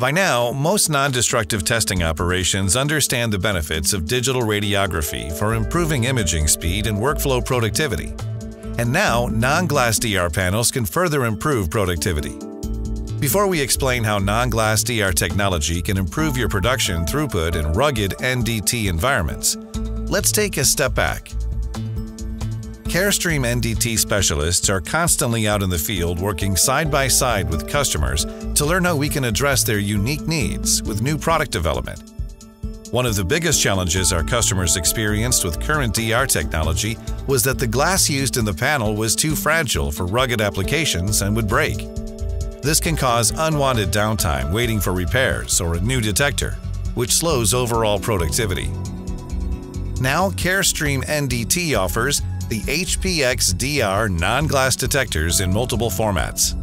By now, most non destructive testing operations understand the benefits of digital radiography for improving imaging speed and workflow productivity. And now, non glass DR panels can further improve productivity. Before we explain how non glass DR technology can improve your production throughput in rugged NDT environments, let's take a step back. Carestream NDT specialists are constantly out in the field working side by side with customers to learn how we can address their unique needs with new product development. One of the biggest challenges our customers experienced with current DR technology was that the glass used in the panel was too fragile for rugged applications and would break. This can cause unwanted downtime waiting for repairs or a new detector, which slows overall productivity. Now, Carestream NDT offers the HPX DR non-glass detectors in multiple formats.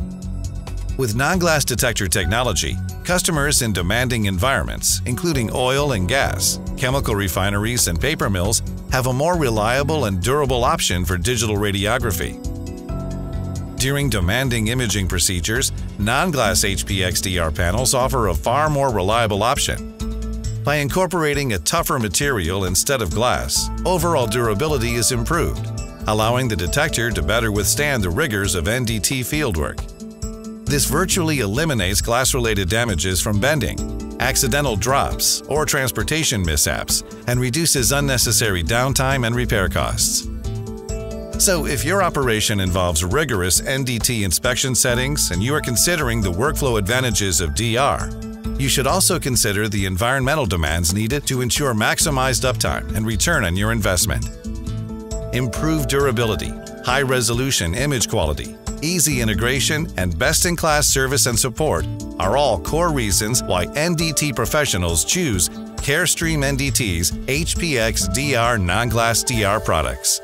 With non-glass detector technology, customers in demanding environments, including oil and gas, chemical refineries, and paper mills, have a more reliable and durable option for digital radiography. During demanding imaging procedures, non-glass HPX DR panels offer a far more reliable option. By incorporating a tougher material instead of glass, overall durability is improved, allowing the detector to better withstand the rigors of NDT fieldwork. This virtually eliminates glass-related damages from bending, accidental drops, or transportation mishaps, and reduces unnecessary downtime and repair costs. So, if your operation involves rigorous NDT inspection settings and you are considering the workflow advantages of DR, you should also consider the environmental demands needed to ensure maximized uptime and return on your investment improved durability, high resolution image quality, easy integration, and best in class service and support are all core reasons why NDT professionals choose Carestream NDT's HPX DR non glass DR products.